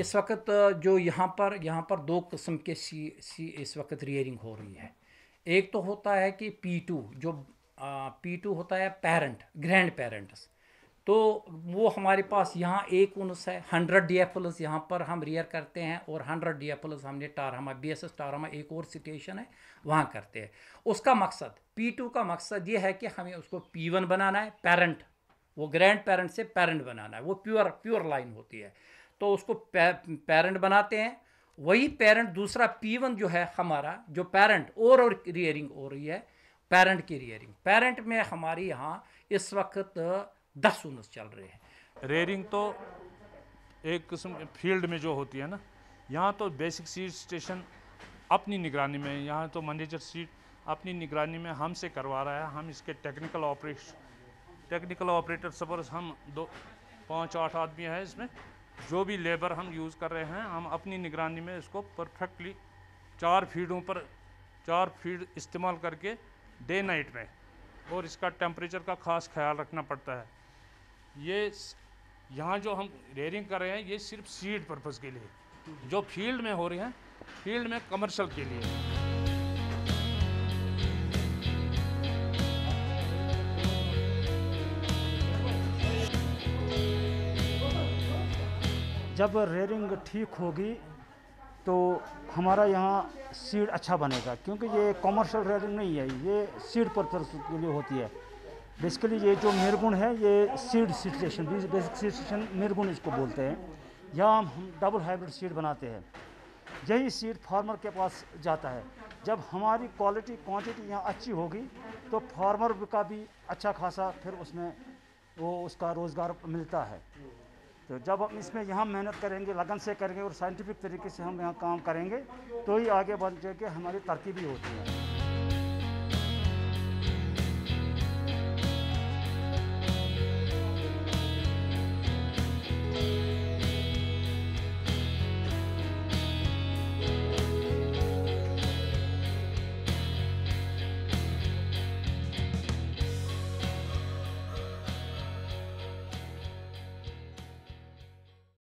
इस वक्त जो यहाँ पर यहाँ पर दो किस्म के सी सी इस वक्त रियरिंग हो रही है। एक तो होता है कि पी टू जो पी टू होता है पेरेंट ग्रैंड पेरेंट्स तो वो हमारे पास यहाँ एक उनस है हंड्रेड डी एफ़ एल्स यहाँ पर हम रियर करते हैं और हंड्रेड डी एफ़ एल्स हमने टारमा बी एस एस टारमा एक और सिटेशन है, वहाँ करते हैं। उसका मकसद पी टू का मकसद ये है कि हमें उसको पी वन बनाना है पेरेंट वो ग्रैंड पेरेंट से पेरेंट बनाना है, वो प्योर प्योर लाइन होती है। तो उसको पेरेंट बनाते हैं। वही पेरेंट दूसरा पी वन जो है हमारा, जो पेरेंट और और रियरिंग हो रही है पेरेंट की रियरिंग पेरेंट में हमारी यहाँ इस वक्त दस उन्नीस चल रहे हैं। रेयरिंग तो एक किस्म फ़ील्ड में जो होती है ना, यहाँ तो बेसिक सीट स्टेशन अपनी निगरानी में, यहाँ तो मैनेजर सीट अपनी निगरानी में हमसे करवा रहा है। हम इसके technical operation technical operator suppose हम दो, पाँच, आठ आदमी हैं इसमें जो भी लेबर हम यूज़ कर रहे हैं, हम अपनी निगरानी में इसको परफेक्टली चार फीडों पर, चार फ़ीड इस्तेमाल करके डे नाइट में, और इसका टेम्परेचर का ख़ास ख्याल रखना पड़ता है। ये यहाँ जो हम रेयरिंग कर रहे हैं, ये सिर्फ़ सीड पर्पज़ के लिए, जो फ़ील्ड में हो रही हैं फ़ील्ड में कमर्शियल के लिए। जब रेयरिंग ठीक होगी तो हमारा यहाँ सीड अच्छा बनेगा, क्योंकि ये कॉमर्शियल रेयरिंग नहीं है, ये सीड पर्पज के लिए होती है। बेसिकली ये जो मेरगुण है, ये सीड सिचुएशन बेसिक सिचुएशन मेरगुण इसको बोलते हैं। यहाँ हम डबल हाइब्रिड सीड बनाते हैं। यही सीड फार्मर के पास जाता है। जब हमारी क्वालिटी क्वांटिटी यहाँ अच्छी होगी तो फार्मर का भी अच्छा खासा फिर उसमें वो उसका रोज़गार मिलता है। तो जब हम इसमें यहाँ मेहनत करेंगे, लगन से करेंगे और साइंटिफिक तरीके से हम यहाँ काम करेंगे तो ही आगे बढ़ जाके हमारी तरक्की भी होती है।